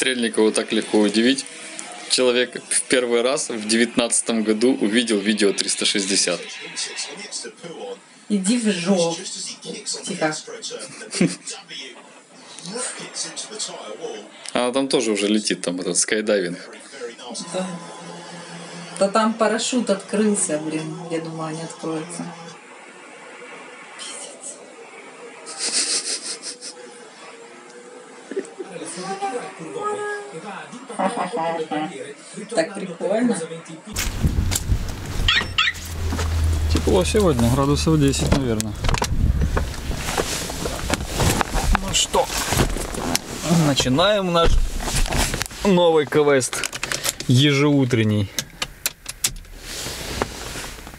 Стрельникову так легко удивить. Человек в первый раз в девятнадцатом году увидел видео 360. Иди в жопу. Тихо. Она там тоже уже летит, там этот скайдайвинг. Да. Да там парашют открылся, блин. Я думала, не откроется. Так прикольно. Тепло сегодня, градусов 10, наверное. Ну что, начинаем наш новый квест ежеутренний.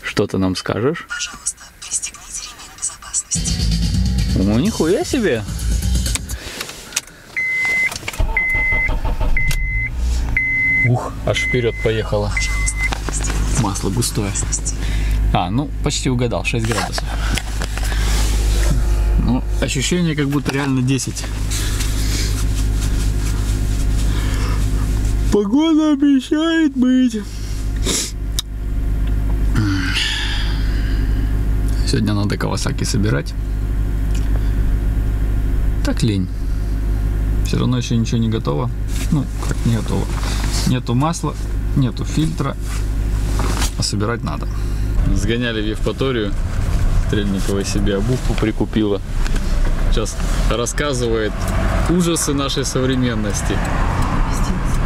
Что ты нам скажешь? Пожалуйста, пристегните ремень безопасности. Ну, нихуя себе. Ух, аж вперед поехала. Масло густое. А, ну, почти угадал, 6 градусов. Ну, ощущение, как будто реально 10. Погода обещает быть. Сегодня надо Кавасаки собирать. Так лень. Все равно еще ничего не готово. Ну, как не готово. Нету масла, нету фильтра. А собирать надо. Сгоняли в Евпаторию. Стрельникова себе обувку прикупила. Сейчас рассказывает ужасы нашей современности.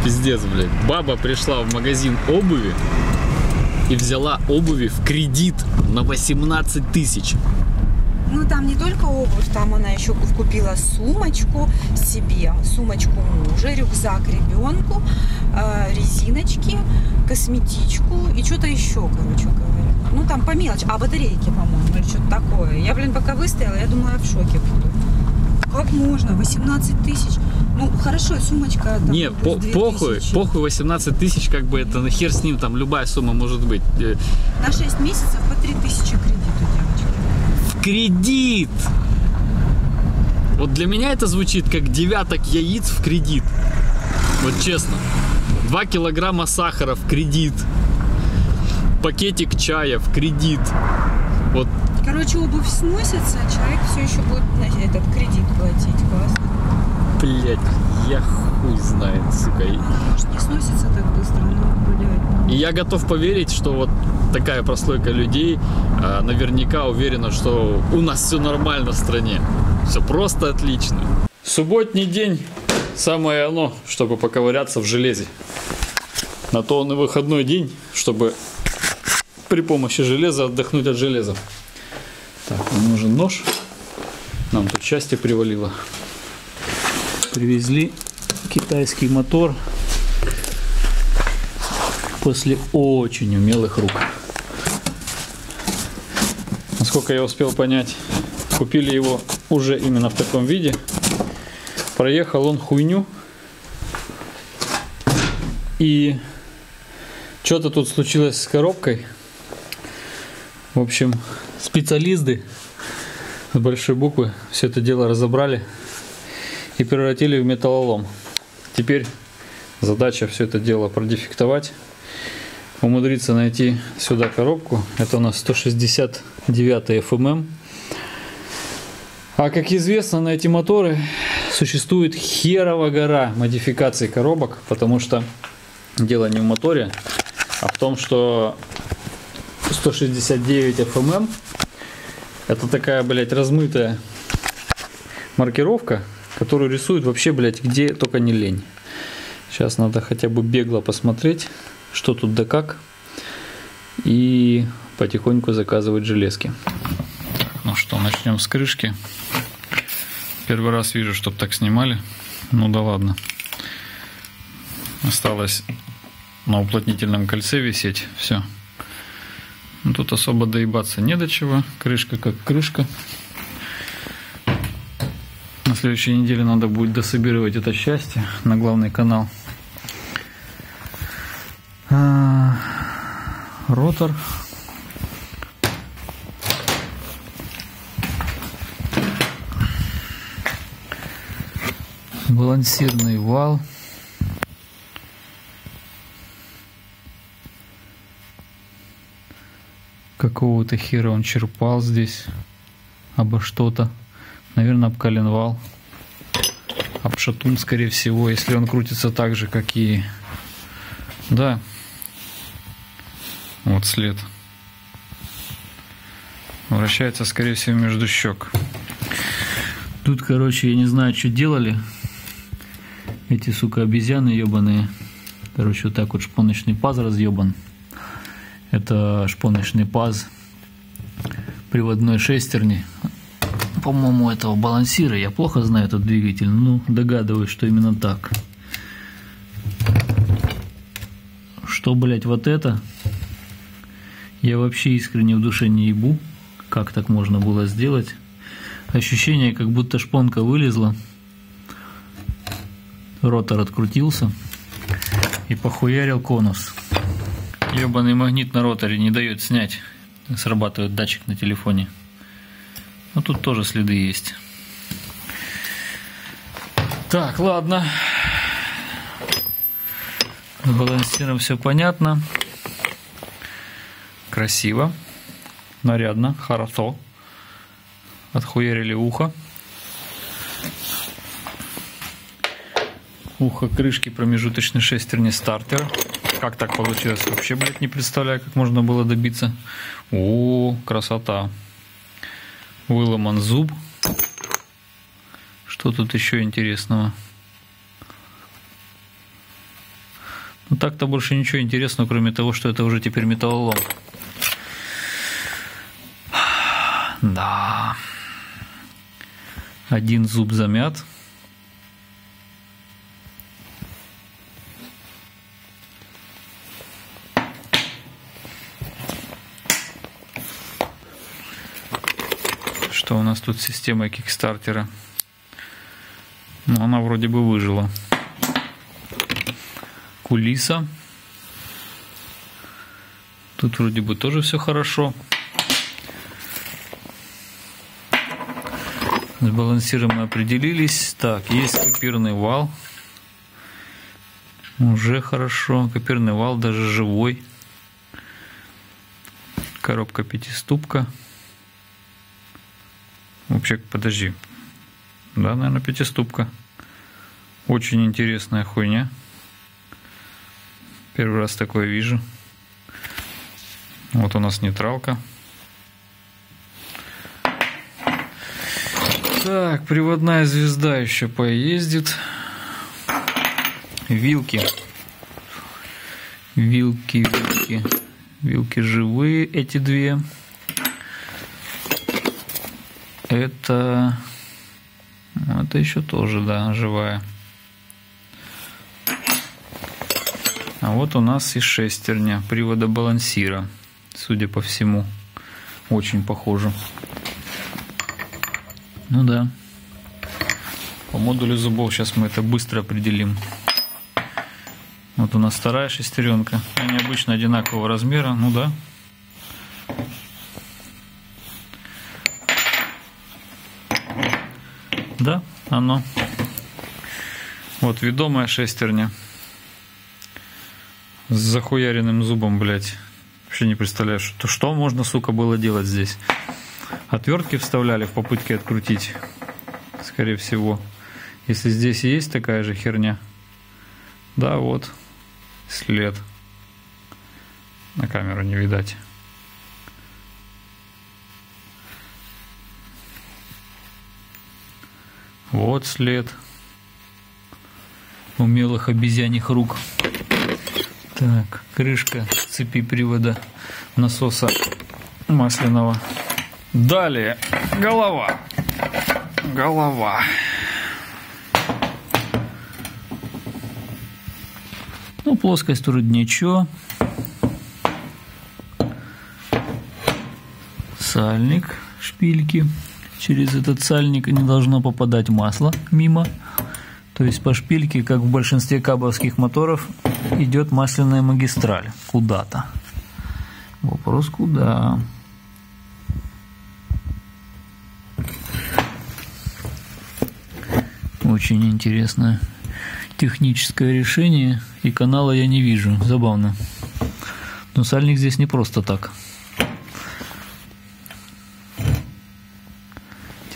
Пиздец, блядь. Баба пришла в магазин обуви и взяла обуви в кредит на 18 тысяч. Ну, там не только обувь, там она еще купила сумочку себе, сумочку мужа, рюкзак ребенку, э, резиночки, косметичку и что-то еще, короче говоря. Ну, там по мелочи. А, батарейки, по-моему, или что-то такое. Я, блин, пока выстояла, я думаю, я в шоке буду. Как можно? 18 тысяч? Ну, хорошо, сумочка там, Не, по- 2000. похуй, похуй 18 тысяч, как бы это, ну, хер с ним, там любая сумма может быть. Э, На 6 месяцев по 3000 кредиту, девочки. В кредит! Вот для меня это звучит как девяток яиц в кредит. Вот честно. 2 килограмма сахара в кредит. Пакетик чая в кредит. Вот Короче, обувь сносится, а человек все еще будет этот кредит платить. Классно. Блять, я хуй знает, сука. Может, не сносится так быстро, но, блядь. И я готов поверить, что вот такая прослойка людей а, наверняка уверена, что у нас все нормально в стране. Все просто отлично. Субботний день самое оно, чтобы поковыряться в железе. На то он и выходной день, чтобы при помощи железа отдохнуть от железа. Так, нам нужен нож. Нам тут счастье привалило. Привезли китайский мотор после очень умелых рук. Насколько я успел понять, купили его уже именно в таком виде. Проехал он хуйню. И что-то тут случилось с коробкой. В общем, специалисты с большой буквы все это дело разобрали и превратили в металлолом. Теперь задача все это дело продефектовать умудриться найти сюда коробку. Это у нас 169 FMM. А как известно, на эти моторы существует херова гора модификаций коробок, потому что дело не в моторе, а в том, что 169 FMM это такая, блядь, размытая маркировка, которую рисуют вообще, блядь, где только не лень. Сейчас надо хотя бы бегло посмотреть, что тут да как, и потихоньку заказывать железки. Ну что, начнем с крышки. Первый раз вижу, чтобы так снимали. Ну да ладно. Осталось на уплотнительном кольце висеть. Все. Ну, тут особо доебаться не до чего. Крышка как крышка следующей неделе надо будет дособировать это счастье на главный канал. А, ротор. Балансирный вал. Какого-то хера он черпал здесь обо что-то. Наверное, об коленвал. Об шатун, скорее всего, если он крутится так же, как и... Да. Вот след. Вращается, скорее всего, между щек. Тут, короче, я не знаю, что делали. Эти, сука, обезьяны ебаные. Короче, вот так вот шпоночный паз разъебан. Это шпоночный паз приводной шестерни. По-моему, этого балансира. Я плохо знаю этот двигатель, но догадываюсь, что именно так. Что, блядь, вот это? Я вообще искренне в душе не ебу. Как так можно было сделать? Ощущение, как будто шпонка вылезла. Ротор открутился и похуярил конус. Ебаный магнит на роторе не дает снять. Срабатывает датчик на телефоне. Ну тут тоже следы есть. Так, ладно. С балансиром все понятно. Красиво. Нарядно. Хорошо. Отхуярили ухо. Ухо крышки промежуточной шестерни стартера. Как так получилось? Вообще, блядь, не представляю, как можно было добиться. О, красота. Выломан зуб. Что тут еще интересного? Ну так-то больше ничего интересного, кроме того, что это уже теперь металлолом. Да. Один зуб замят. Что у нас тут с системой кикстартера? Ну, она вроде бы выжила. Кулиса. Тут вроде бы тоже все хорошо. С балансиром мы определились. Так, есть копирный вал. Уже хорошо. Копирный вал даже живой. Коробка пятиступка. Вообще, подожди. Да, наверное, пятиступка. Очень интересная хуйня. Первый раз такое вижу. Вот у нас нейтралка. Так, приводная звезда еще поездит. Вилки. Вилки, вилки. Вилки живые, эти две. Это... Это еще тоже, да, живая. А вот у нас и шестерня привода балансира. Судя по всему, очень похоже. Ну да. По модулю зубов сейчас мы это быстро определим. Вот у нас вторая шестеренка. Они обычно одинакового размера. Ну да. Да, оно. Вот ведомая шестерня. С захуяренным зубом, блядь. Вообще не представляю, что, что можно, сука, было делать здесь. Отвертки вставляли в попытке открутить. Скорее всего. Если здесь есть такая же херня. Да, вот. След. На камеру не видать. Вот след умелых обезьяньих рук. Так, крышка цепи привода насоса масляного. Далее голова. Голова. Ну, плоскость вроде ничего. Сальник, шпильки. Через этот сальник не должно попадать масло мимо. То есть по шпильке, как в большинстве кабовских моторов, идет масляная магистраль куда-то. Вопрос куда? Очень интересное техническое решение, и канала я не вижу. Забавно. Но сальник здесь не просто так.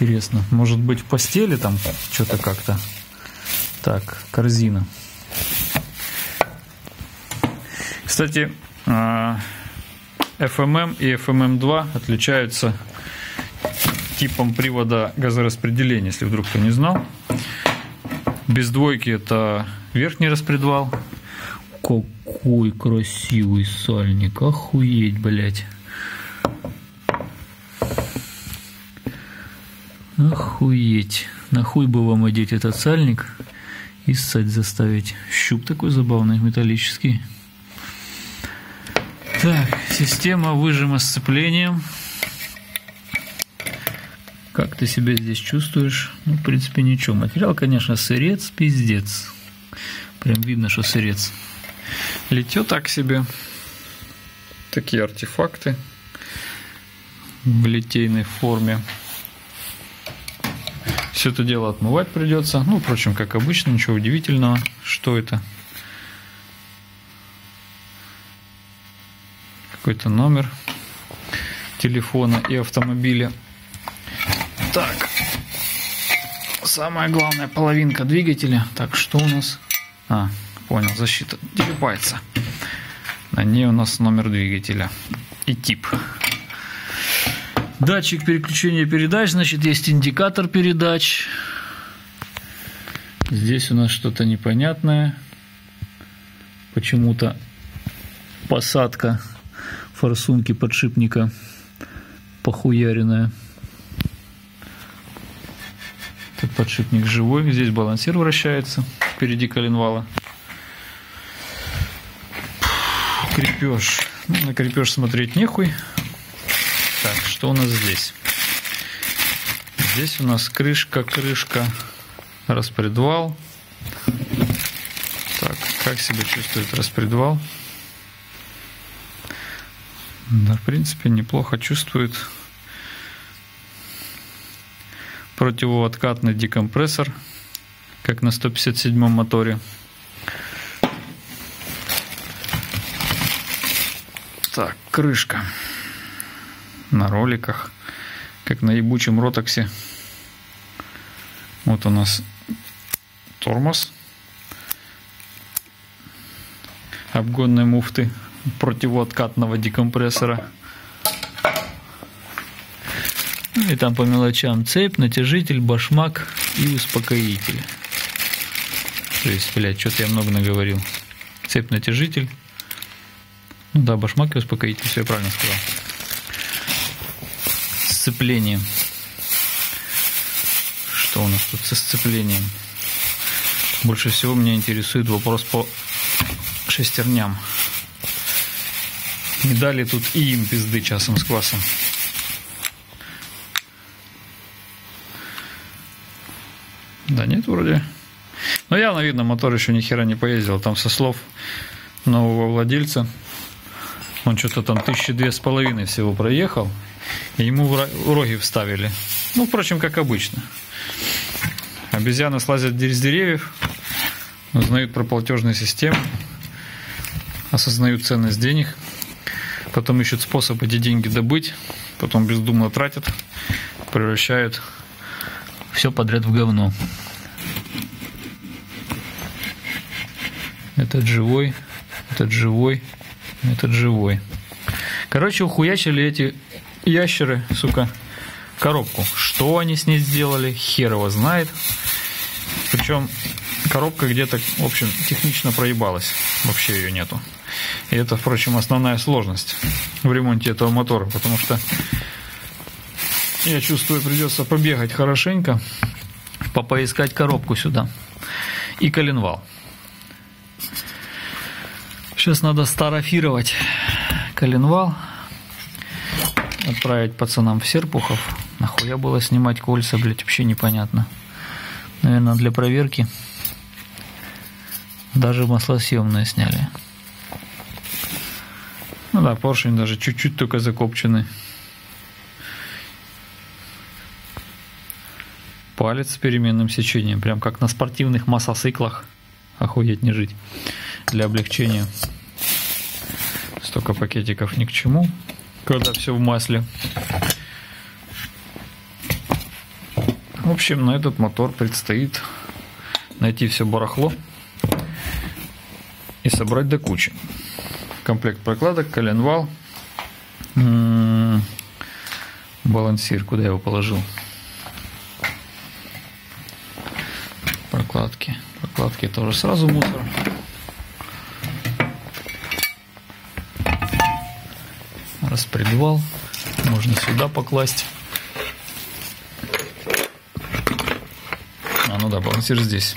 Интересно. Может быть в постели там что-то как-то. Так, корзина. Кстати, а, FMM и FMM2 отличаются типом привода газораспределения, если вдруг кто не знал. Без двойки это верхний распредвал. Какой красивый сальник. Охуеть, блядь. Охуеть. Нахуй бы вам одеть этот сальник и ссать заставить. Щуп такой забавный, металлический. Так, система выжима сцеплением. Как ты себя здесь чувствуешь? Ну, в принципе, ничего. Материал, конечно, сырец, пиздец. Прям видно, что сырец. Летет так себе. Такие артефакты в литейной форме. Все это дело отмывать придется. Ну, впрочем, как обычно, ничего удивительного. Что это? Какой-то номер телефона и автомобиля. Так. Самая главная половинка двигателя. Так, что у нас? А, понял, защита телепается. На ней у нас номер двигателя и тип. Датчик переключения передач, значит, есть индикатор передач. Здесь у нас что-то непонятное. Почему-то посадка форсунки подшипника похуяренная. Этот подшипник живой. Здесь балансир вращается впереди коленвала. Крепеж. Ну, на крепеж смотреть нехуй. Так, что у нас здесь? Здесь у нас крышка, крышка, распредвал. Так, как себя чувствует распредвал? Да, в принципе, неплохо чувствует. Противооткатный декомпрессор, как на 157 моторе. Так, крышка на роликах, как на ебучем ротоксе. Вот у нас тормоз, обгонные муфты противооткатного декомпрессора. И там по мелочам цепь, натяжитель, башмак и успокоитель. То есть, блядь, что-то я много наговорил. Цепь, натяжитель. Ну да, башмак и успокоитель, все я правильно сказал. Сцепление. Что у нас тут со сцеплением? Больше всего меня интересует вопрос по шестерням. Не дали тут и им пизды часом с квасом. Да нет, вроде. Но явно видно, мотор еще ни хера не поездил. Там со слов нового владельца, он что-то там тысячи две с половиной всего проехал, ему в ро- роги вставили. Ну, впрочем, как обычно. Обезьяны слазят с деревьев, узнают про платежные системы, осознают ценность денег, потом ищут способ эти деньги добыть, потом бездумно тратят, превращают все подряд в говно. Этот живой, этот живой, этот живой. Короче, ухуячили эти ящеры, сука, коробку. Что они с ней сделали, хер его знает. Причем коробка где-то, в общем, технично проебалась. Вообще ее нету. И это, впрочем, основная сложность в ремонте этого мотора, потому что я чувствую, придется побегать хорошенько, по поискать коробку сюда и коленвал. Сейчас надо старафировать коленвал, отправить пацанам в Серпухов. Нахуя было снимать кольца, блядь, вообще непонятно. Наверное, для проверки. Даже маслосъемные сняли. Ну да, поршень даже чуть-чуть только закопченный. Палец с переменным сечением, прям как на спортивных мотоциклах. Охуеть не жить. Для облегчения. Столько пакетиков ни к чему, когда все в масле. общем, на этот мотор предстоит найти все барахло и собрать до кучи. Комплект прокладок, коленвал, м, балансир, куда я его положил. Прокладки. Прокладки тоже сразу мусор. Распредвал. Можно сюда покласть. А, ну да, балансир здесь.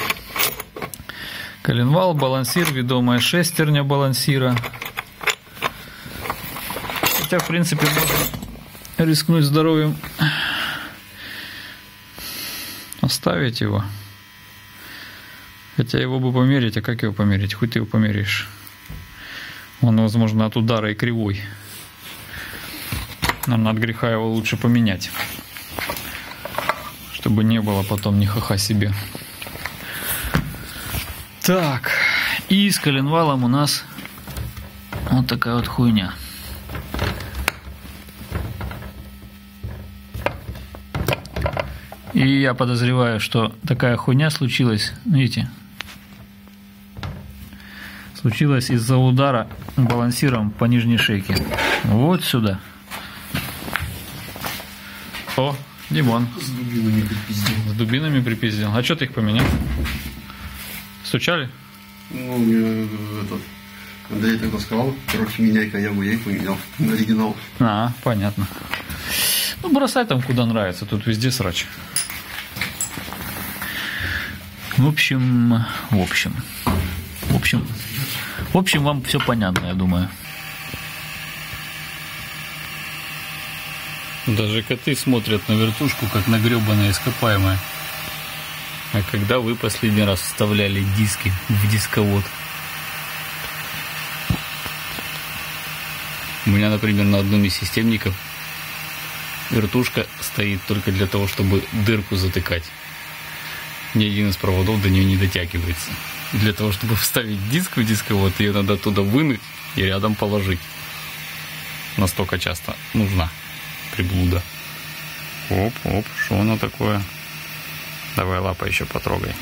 Коленвал, балансир, ведомая шестерня балансира. Хотя, в принципе, можно рискнуть здоровьем оставить его. Хотя его бы померить, а как его померить? Хоть ты его померяешь. Он, возможно, от удара и кривой. Наверное, от греха его лучше поменять. Чтобы не было потом ни хаха себе. Так. И с коленвалом у нас вот такая вот хуйня. И я подозреваю, что такая хуйня случилась, видите, случилась из-за удара балансиром по нижней шейке. Вот сюда. О, Димон. С дубинами припиздил. С дубинами припиздил. А что ты их поменял? Стучали? Ну, мне этот... Андрей тогда сказал, короче, меняй-ка я бы ей поменял на оригинал. А, понятно. Ну, бросай там куда нравится, тут везде срач. В общем, в общем, в общем, в общем, вам все понятно, я думаю. Даже коты смотрят на вертушку, как на гребаное ископаемое. А когда вы последний раз вставляли диски в дисковод? У меня, например, на одном из системников вертушка стоит только для того, чтобы дырку затыкать. Ни один из проводов до нее не дотягивается. Для того, чтобы вставить диск в дисковод, ее надо оттуда вынуть и рядом положить. Настолько часто нужна приблуда. Оп, оп, что оно такое? Давай лапа еще потрогай.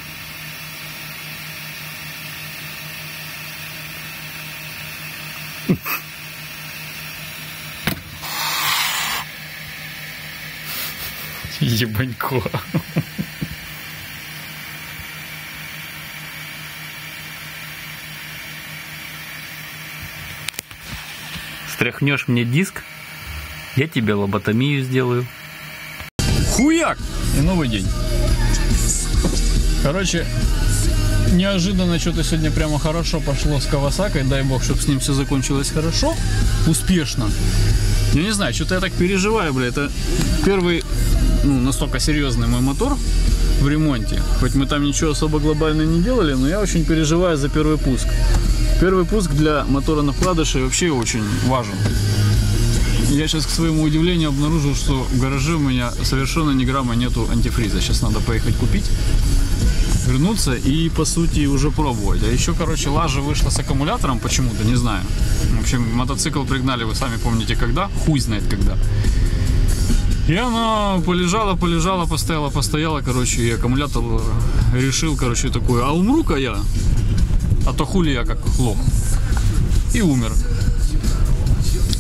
Ебанько. Стряхнешь мне диск, я тебе лоботомию сделаю. Хуяк! И новый день. Короче, неожиданно что-то сегодня прямо хорошо пошло с Кавасакой. Дай бог, чтобы с ним все закончилось хорошо, успешно. Я не знаю, что-то я так переживаю, бля. Это первый, ну, настолько серьезный мой мотор в ремонте. Хоть мы там ничего особо глобально не делали, но я очень переживаю за первый пуск. Первый пуск для мотора на вкладыше вообще очень важен. Я сейчас, к своему удивлению, обнаружил, что в гараже у меня совершенно ни грамма нету антифриза. Сейчас надо поехать купить, вернуться и, по сути, уже пробовать. А еще, короче, лажа вышла с аккумулятором почему-то, не знаю. В общем, мотоцикл пригнали, вы сами помните, когда. Хуй знает когда. И она полежала, полежала, постояла, постояла, короче, и аккумулятор решил, короче, такой, а умру-ка я, а то хули я как лох. И умер.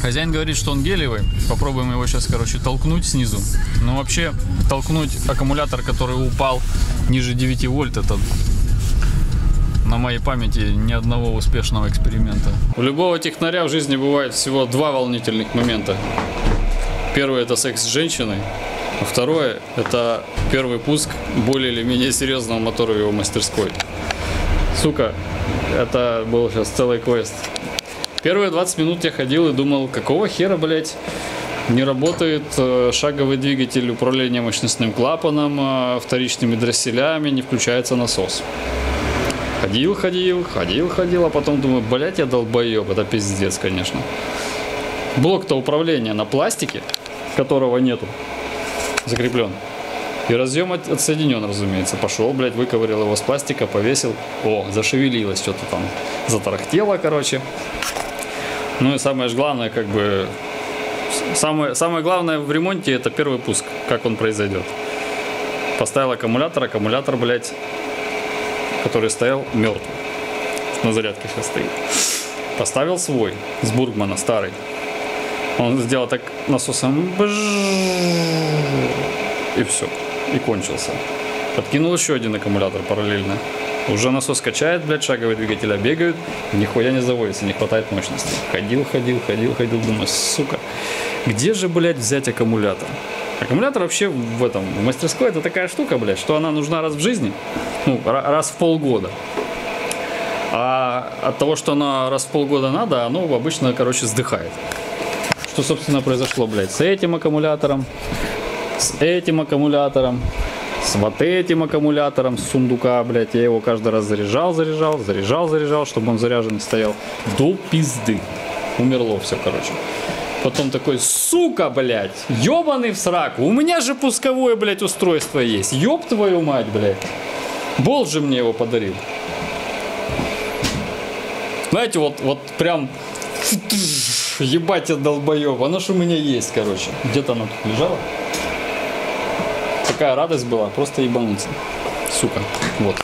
Хозяин говорит, что он гелевый. Попробуем его сейчас, короче, толкнуть снизу. Но вообще толкнуть аккумулятор, который упал ниже 9 вольт, это на моей памяти ни одного успешного эксперимента. У любого технаря в жизни бывает всего два волнительных момента. Первый это секс с женщиной, а второе это первый пуск более или менее серьезного мотора в его мастерской. Сука, это был сейчас целый квест. Первые 20 минут я ходил и думал, какого хера, блядь, не работает э, шаговый двигатель управления мощностным клапаном, э, вторичными дросселями, не включается насос. Ходил, ходил, ходил, ходил, а потом думаю, блядь, я долбоеб, это пиздец, конечно. Блок-то управления на пластике, которого нету, закреплен. И разъем от- отсоединен, разумеется. Пошел, блядь, выковырял его с пластика, повесил. О, зашевелилось что-то там. Затарахтело, короче. Ну и самое же главное, как бы, самое, самое главное в ремонте это первый пуск, как он произойдет. Поставил аккумулятор, аккумулятор, блядь, который стоял мертвый. На зарядке сейчас стоит. Поставил свой, с Бургмана, старый. Он сделал так насосом. И все. И кончился. Подкинул еще один аккумулятор параллельно. Уже насос качает, блядь, шаговые двигателя бегают, нихуя не заводится, не хватает мощности. Ходил, ходил, ходил, ходил, думаю, сука, где же, блядь, взять аккумулятор? Аккумулятор вообще в этом, в мастерской это такая штука, блядь, что она нужна раз в жизни, ну, ра- раз в полгода. А от того, что она раз в полгода надо, оно обычно, короче, сдыхает. Что, собственно, произошло, блядь, с этим аккумулятором, с этим аккумулятором, с вот этим аккумулятором с сундука, блядь, я его каждый раз заряжал, заряжал, заряжал, заряжал, чтобы он заряженный стоял. До пизды. Умерло все, короче. Потом такой, сука, блядь, ебаный в сраку. У меня же пусковое, блядь, устройство есть. Ёб твою мать, блядь. Бол же мне его подарил. Знаете, вот, вот прям ебать я долбоеб. Оно ж у меня есть, короче. Где-то оно тут лежало. Такая радость была, просто ебануться. Сука. Вот.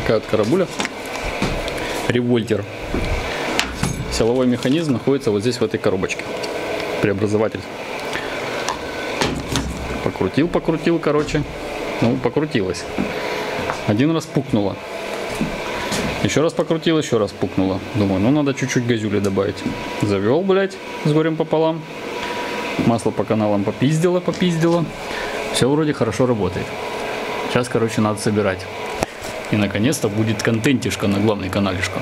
Такая вот карабуля. Револьтер. Силовой механизм находится вот здесь, в этой коробочке. Преобразователь. Покрутил, покрутил, короче. Ну, покрутилось. Один раз пукнуло. Еще раз покрутил, еще раз пукнуло. Думаю, ну надо чуть-чуть газюли добавить. Завел, блядь, с горем пополам. Масло по каналам попиздило, попиздило. Все вроде хорошо работает. Сейчас, короче, надо собирать. И наконец-то будет контентишка на главный каналишко.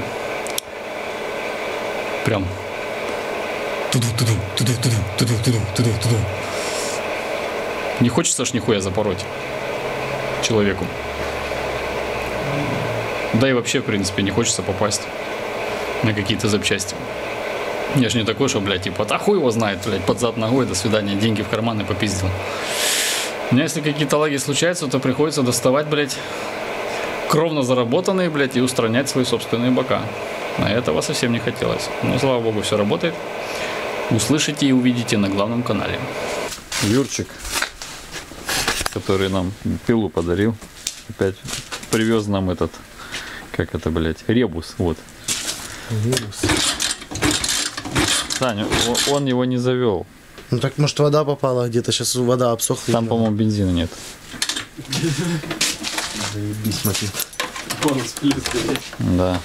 Прям. Не хочется ж нихуя запороть человеку. Да и вообще, в принципе, не хочется попасть на какие-то запчасти. Я ж не такой, что, блядь, типа, да хуй его знает, блядь, под зад ногой, до свидания, деньги в карман и попиздил. У меня если какие-то лаги случаются, то приходится доставать, блядь, кровно заработанные, блядь, и устранять свои собственные бока. А этого совсем не хотелось. Но, слава богу, все работает. Услышите и увидите на главном канале. Юрчик, который нам пилу подарил, опять привез нам этот, как это, блядь, ребус, вот. Саня, он его не завел. Ну так, может, вода попала где-то, сейчас вода обсохла. Там, по-моему, бензина нет. Заебись, смотри. Да.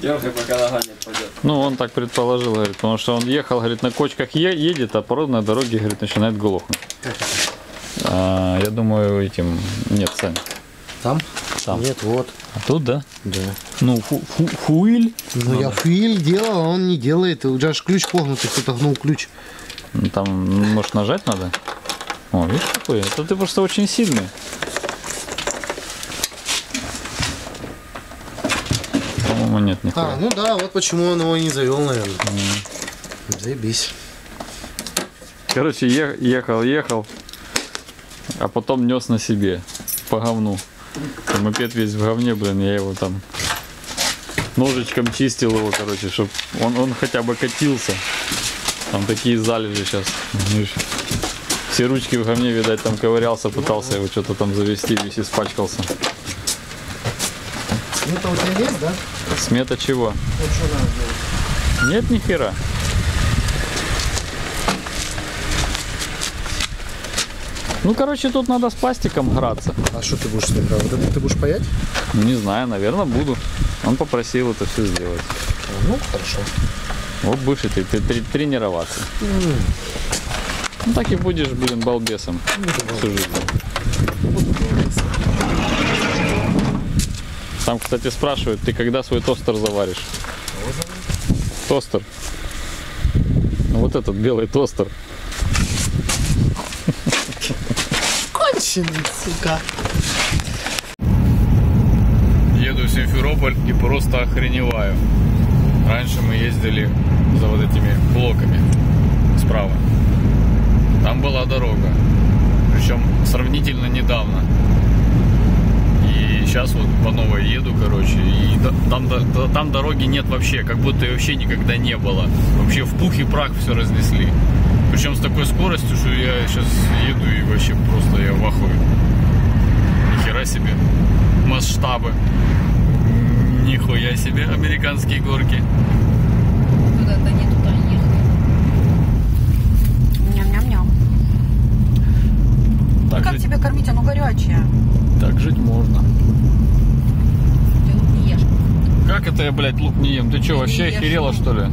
Дергай, пока нога не пойдет. Ну, он так предположил, говорит, потому что он ехал, говорит, на кочках е- едет, а порой на дороге, говорит, начинает глохнуть. А, я думаю, этим... Нет, Сань. Там? Там. Нет, вот. А тут, да? Да. Ну, фу- фу- фуиль. Ну, я фуиль делал, а он не делает. У тебя же ключ погнутый, кто-то гнул ключ. Ну, Там, может, нажать надо? О, видишь, какой? Это ты просто очень сильный. По-моему, нет, нихуя. А, ну да, вот почему он его не завел, наверное. Заебись. Короче, ехал, ехал, а потом нес на себе по говну. Мопед весь в говне, блин, я его там ножичком чистил его, короче, чтобы он, он хотя бы катился. Там такие залежи сейчас. Все ручки в говне, видать, там ковырялся, пытался его что-то там завести, весь испачкался. Ну, там у тебя есть, да? Смета чего? Нет ни хера. Ну, короче, тут надо с пластиком граться. А что ты будешь с ним? Вот это ты будешь паять? Не знаю, наверное, буду. Он попросил это все сделать. Ну, хорошо. Вот будешь ты, ты трени- тренироваться. Ну так и будешь, блин, балбесом всю жизнь. Там, кстати, спрашивают, ты когда свой тостер заваришь? Тостер. Ну вот этот белый тостер. Сука. Еду в Симферополь и просто охреневаю. Раньше мы ездили за вот этими блоками справа. Там была дорога. Причем сравнительно недавно. И сейчас вот по новой еду, короче, и там, там дороги нет вообще, как будто и вообще никогда не было. Вообще в пух и прах все разнесли. Причем с такой скоростью, что я сейчас еду и вообще просто я в ахуе. Нихера себе. Масштабы. Нихуя себе американские горки. Куда-то не туда ехали. Ням-ням-ням. Так, Как жить, тебе кормить? Оно горячее. так жить можно. Ты лук не ешь. Как это я, блядь, лук не ем? Ты что, вообще ешь охерела, что ли?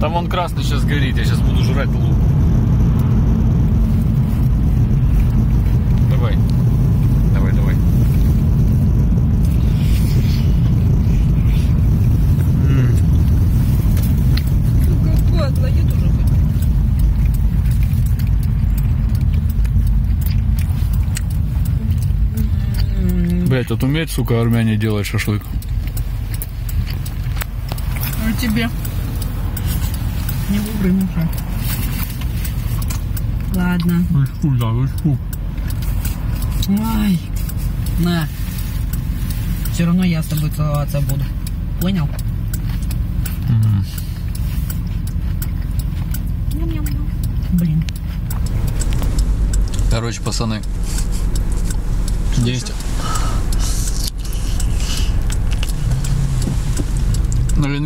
Там он красный сейчас горит, я сейчас буду жрать лук. Давай. Давай, давай. М, Ну, падла, я тоже хочу. Блядь, вот умеет, сука, армяне делать шашлык. А тебе? Не вовремя уже. Ладно. Вышку, да, вышку. Ай. На. Все равно я с тобой целоваться буду. Понял? Блин. Короче, пацаны. Есть.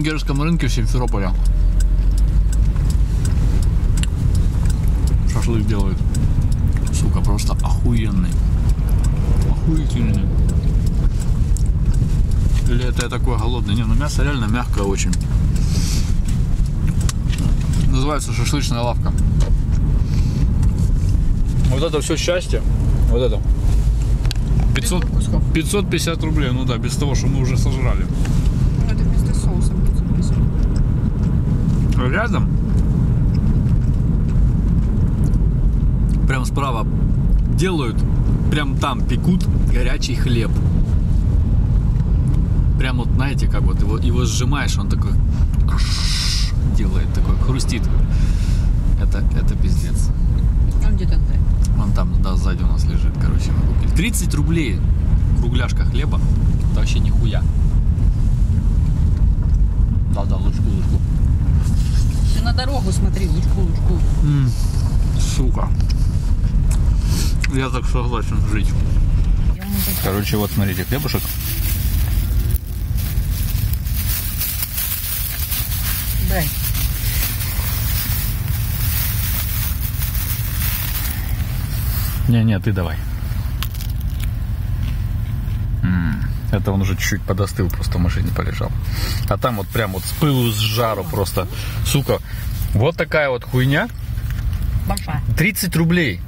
На венгерском рынке в Симферополе шашлык делают. Сука, просто охуенный. Охуительный. Или это я такой голодный? Не, ну мясо реально мягкое очень. Называется шашлычная лавка. Вот это все счастье. Вот это. 500, 550 рублей, ну да, без того, что мы уже сожрали. Ну, это вместо соуса. Рядом, прям справа, делают, прям там пекут горячий хлеб. Прям вот, знаете, как вот его, его сжимаешь, он такой делает, такой хрустит. Это, это пиздец. Он где-то. Вон там, да, сзади у нас лежит, короче, мы купили. 30 рублей кругляшка хлеба. Это вообще нихуя. Да, да, лучку, лучку. Дорогу смотри, лучку, лучку. Сука. Я так согласен жить. Короче, вот смотрите, хлебушек. Дай. Не-не, ты давай. М, Это он уже чуть-чуть подостыл, просто в машине полежал. А там вот прям вот с пылу, с жару просто. Сука, вот такая вот хуйня. Большая. 30 рублей.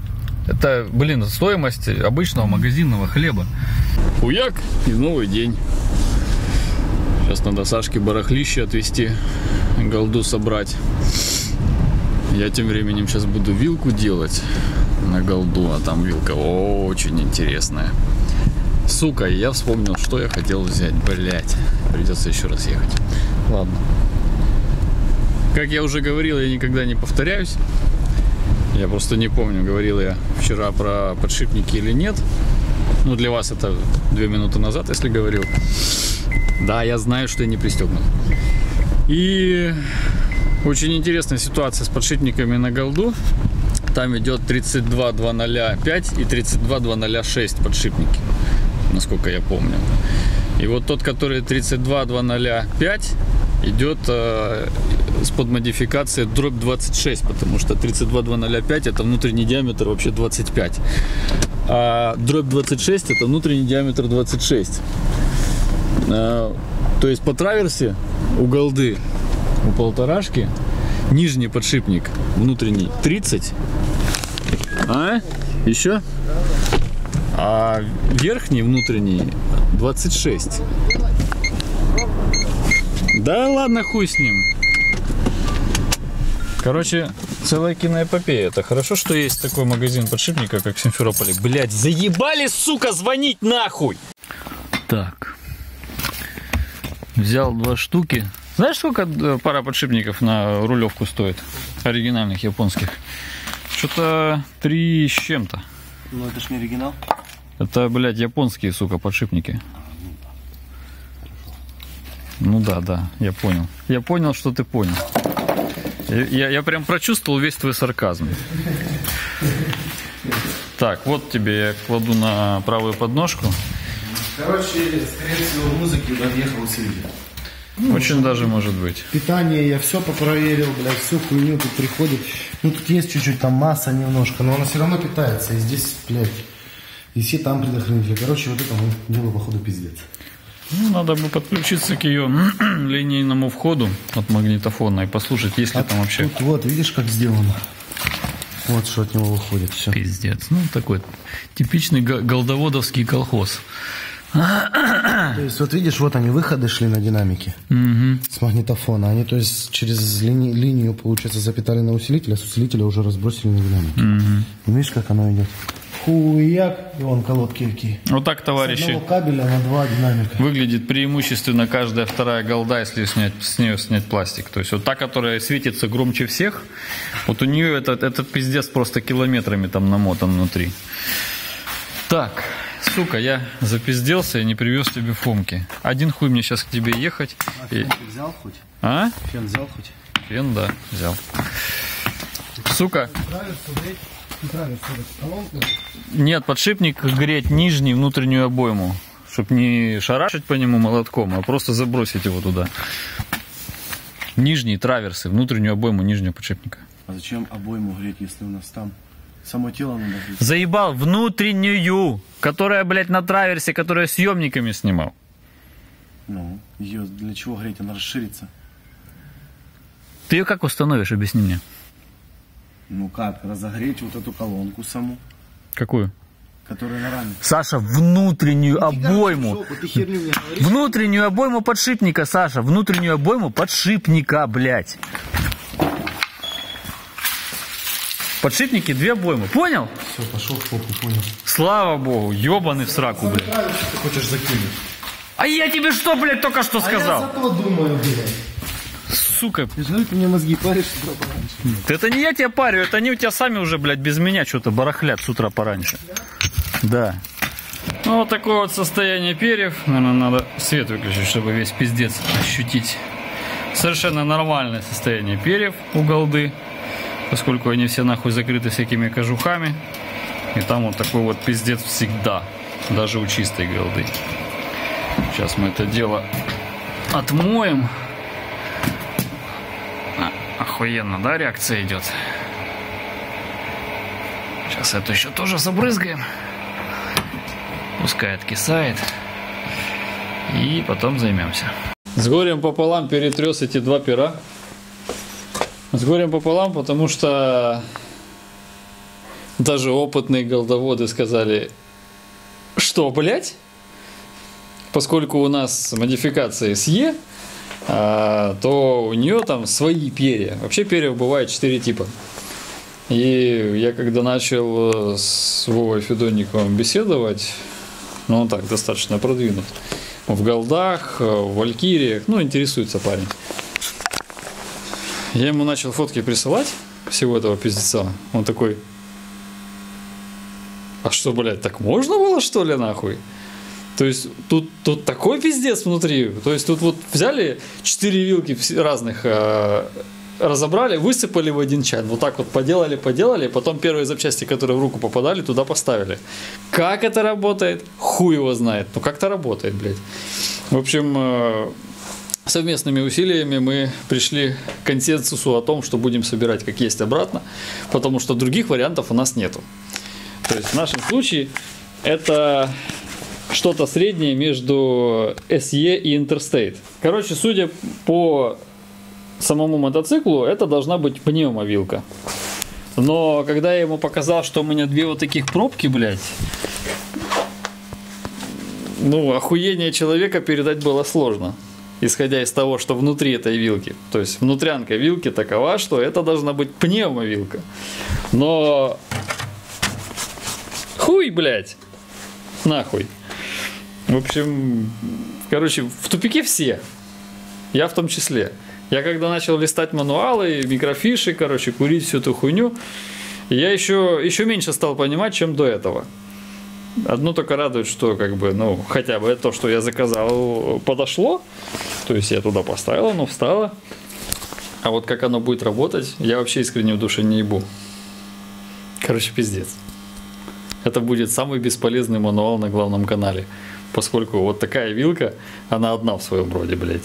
Это, блин, стоимость обычного магазинного хлеба. Хуяк и новый день. Сейчас надо Сашке барахлище отвезти, голду собрать. Я тем временем сейчас буду вилку делать на голду, а там вилка очень интересная. Сука, я вспомнил, что я хотел взять. Блять, придется еще раз ехать. Ладно. Как я уже говорил, я никогда не повторяюсь. Я просто не помню, говорил я вчера про подшипники или нет. Ну, для вас это две минуты назад, если говорил. Да, я знаю, что я не пристегнут. И очень интересная ситуация с подшипниками на голду. Там идет 32.205 и 32.206 подшипники, насколько я помню. И вот тот, который 32.205, идет э, с подмодификацией дробь 26, потому что 32.205 это внутренний диаметр вообще 25. А дробь 26 это внутренний диаметр 26. А, то есть по траверсе у голды, у полторашки, нижний подшипник внутренний 30. А? Еще? А верхний внутренний 26. Да ладно, хуй с ним. Короче, целая киноэпопея. Это хорошо, что есть такой магазин подшипника, как в Симферополе. Блять, заебали, сука, звонить нахуй! Так. Взял два штуки. Знаешь, сколько э, пара подшипников на рулевку стоит? Оригинальных японских. Что-то три с чем-то. Ну это ж не оригинал. Это, блядь, японские, сука, подшипники. Ну да, да, я понял. Я понял, что ты понял. Я, я прям прочувствовал весь твой сарказм. Так, вот тебе я кладу на правую подножку. Короче, скорее всего, музыки подъехал Сильвия. Очень даже может быть. Питание я все попроверил, блядь, всю хуйню тут приходит. Ну, тут есть чуть-чуть там масса немножко, но она все равно питается. И здесь, блядь, и все там предохранители. Короче, вот это ну, дело, походу, пиздец. Ну, надо бы подключиться к ее линейному входу от магнитофона и послушать, есть ли А там вообще Тут вот, видишь, как сделано? Вот что от него выходит, все. пиздец. Ну, такой типичный голдоводовский колхоз. То есть, вот видишь, вот они выходы шли на динамике с магнитофона. Они, то есть, через лини- линию, получается, запитали на усилитель, а с усилителя уже разбросили на динамике. И видишь, как оно идет? Хуяк, и вон колодки какие. Вот так, С товарищи, одного кабеля на два динамика. выглядит преимущественно каждая вторая голда, если снять, с нее снять пластик. То есть вот та, которая светится громче всех, вот у нее этот, этот пиздец просто километрами там намотан внутри. Так, сука, я запизделся и не привез тебе фомки. Один хуй мне сейчас к тебе ехать. И- взял хоть? А? Фен взял хоть? Фен, да, взял. Сука, нет, подшипник греть нижний внутреннюю обойму, чтобы не шарашить по нему молотком, а просто забросить его туда. Нижние траверсы, внутреннюю обойму нижнего подшипника. А зачем обойму греть, если у нас там само тело надо греть? Заебал внутреннюю, которая, блядь, на траверсе, которая съемниками снимал. Ну, ее для чего греть? Она расширится. Ты ее как установишь, объясни мне. Ну как, разогреть вот эту колонку саму, Какую? которая на раме. Саша, внутреннюю обойму. Херню мне говоришь? Внутреннюю обойму подшипника, Саша. Внутреннюю обойму подшипника, блядь. Подшипники две обоймы. Понял? Все, пошел в попу, понял. Слава богу, ебаный в сраку, блядь. Ты хочешь закинуть? А я тебе что, блядь, только что А я сказал? зато думаю, блядь. Сука, Ты же ты мне мозги паришь пораньше. это не я тебя парю, это они у тебя сами уже, блядь, без меня что-то барахлят с утра пораньше. Да. Ну, вот такое вот состояние перьев. Наверное, надо свет выключить, чтобы весь пиздец ощутить. Совершенно нормальное состояние перьев у голды, поскольку они все нахуй закрыты всякими кожухами. И там вот такой вот пиздец всегда, даже у чистой голды. Сейчас мы это дело отмоем. Охуенно, да, реакция идет? Сейчас это еще тоже забрызгаем. Пускай откисает. И потом займемся. С горем пополам перетрес эти два пера. С горем пополам, потому что даже опытные голдоводы сказали, что, блядь? Поскольку у нас модификация СЕ, а, то у нее там свои перья. Вообще перьев бывает 4 типа. И я когда начал э, с Вовой Федонниковым беседовать, ну он так достаточно продвинут, в голдах, э, в валькириях, ну интересуется парень. Я ему начал фотки присылать всего этого пиздеца. Он такой, а что, блядь, так можно было, что ли, нахуй? То есть тут, тут такой пиздец внутри. То есть тут вот взяли четыре вилки разных, э, разобрали, высыпали в один чан. Вот так вот поделали, поделали. Потом первые запчасти, которые в руку попадали, туда поставили. Как это работает? Хуй его знает. Ну как-то работает, блядь. В общем, э, совместными усилиями мы пришли к консенсусу о том, что будем собирать как есть обратно, потому что других вариантов у нас нету. То есть в нашем случае это что-то среднее между SE и Interstate. Короче, судя по самому мотоциклу, это должна быть пневмовилка. Но когда я ему показал, что у меня две вот таких пробки, блядь, ну, охуение человека передать было сложно. Исходя из того, что внутри этой вилки. То есть внутрянка вилки такова, что это должна быть пневмовилка. Но хуй, блядь, нахуй. В общем, короче, в тупике все. Я в том числе. Я когда начал листать мануалы, микрофиши, короче, курить всю эту хуйню, я еще, еще меньше стал понимать, чем до этого. Одно только радует, что как бы, ну, хотя бы то, что я заказал, подошло. То есть я туда поставил, оно встало. А вот как оно будет работать, я вообще искренне в душе не ебу. Короче, пиздец. Это будет самый бесполезный мануал на главном канале поскольку вот такая вилка, она одна в своем роде, блядь.